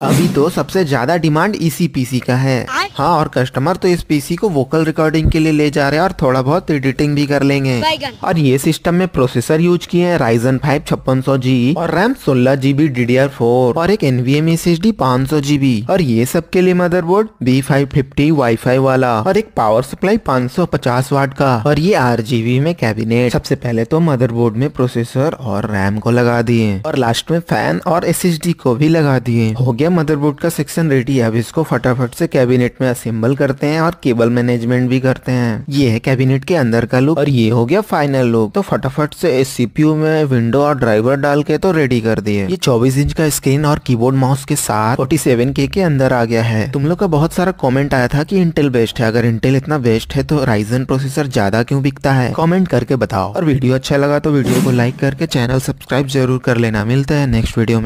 अभी तो सबसे ज़्यादा डिमांड इसी पीसी का है। हाँ और कस्टमर तो इस पीसी को वोकल रिकॉर्डिंग के लिए ले जा रहे हैं और थोड़ा बहुत एडिटिंग भी कर लेंगे। और ये सिस्टम में प्रोसेसर यूज़ किए हैं राइजन फाइव छप्पन सौ जी और रैम सोलह GB D D R four और एक एनवीएम एस एच डी पाँच सौ जीबी और ये सब के लिए motherboard B five fifty wifi वाला और एक पावर सप्लाई पाँच सौ पचास वाट का। और ये आर जीबी में कैबिनेट सबसे पहले तो मदरबोर्ड में प्रोसेसर और रैम को लगा दिए। और लास्ट में फ़ैन और एस एच डी को भी लगा दिए। हो गया गया मदरबोर्ड का सेक्शन रेडी अब इसको फटाफट से कैबिनेट में असेंबल करते हैं और केबल मैनेजमेंट भी करते हैं। ये है कैबिनेट के अंदर का लुक और ये हो गया फाइनल लुक तो फटाफट से सीपीयू में विंडो और ड्राइवर डाल के तो रेडी कर दिए। ये 24 इंच का स्क्रीन और कीबोर्ड माउस के साथ 47 के के अंदर आ गया है। तुम लोग का बहुत सारा कमेंट आया था कि इंटेल बेस्ट है। अगर इंटेल इतना बेस्ट है तो राइजन प्रोसेसर ज़्यादा क्यों बिकता है? कमेंट करके बताओ। और वीडियो अच्छा लगा तो वीडियो को लाइक करके चैनल सब्सक्राइब ज़रूर कर लेना। मिलता है नेक्स्ट वीडियो में।